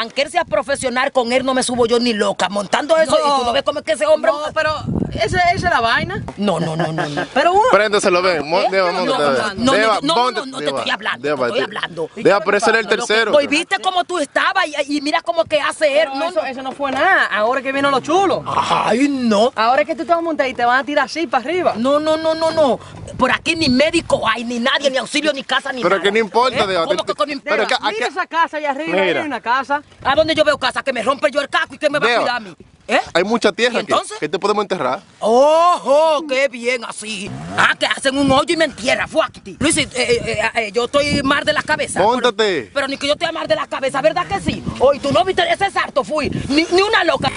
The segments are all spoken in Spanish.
aunque él sea profesional, con él no me subo yo ni loca. Montando eso, No. y tú no ves cómo es que ese hombre... No, pero esa esa es la vaina. No, no, no, no. no. Pero uno. Préndeselo, ven. Deba, No, no, no, no, Deba, no, no, no, no te estoy hablando, Deba, te estoy hablando. Ese era el tercero. Hoy viste cómo tú estabas y, y mira cómo que hace él. Pero No, eso, no. eso no fue nada. Ahora que viene lo chulo. Ay, no. Ahora es que tú te vas a montar y te van a tirar así para arriba. No, no, no, no, no. Por aquí ni médico hay, ni nadie, ni auxilio, ni casa, ni Pero nada. que no importa, ¿Eh? ¿Cómo que no importa? Pero que Mira aquí- esa casa allá arriba, Mira. ahí hay una casa. ¿A dónde yo veo casa? Que me rompe yo el casco y que me va a cuidar a mí. ¿Eh? hay mucha tierra ¿Y aquí. entonces? Que te podemos enterrar. ¡Ojo! ¡Qué bien así! Ah, que hacen un hoyo y me entierran, fuáquiti. Luis, eh, eh, eh, eh, yo estoy mal de la cabeza. Móntate. Pero, pero ni que yo esté mal de la cabeza, ¿verdad que sí? Hoy tú no viste ese sarto, fui. Ni, ni una loca.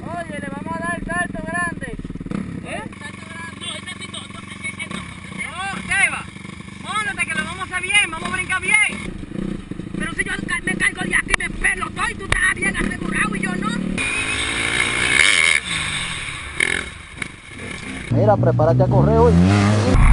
Oye, le vamos a dar el salto grande. ¿Eh? No, Teba. Mónate que lo vamos a hacer bien, vamos a brincar bien. Pero si yo ca- me caigo de aquí, me pelo todo y tú estás bien asegurado y yo no. Mira, prepárate a correr hoy.